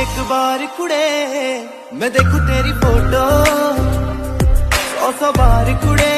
एक बार कुड़े मैं देखू तेरी फ़ोटो। सौ बार कुड़े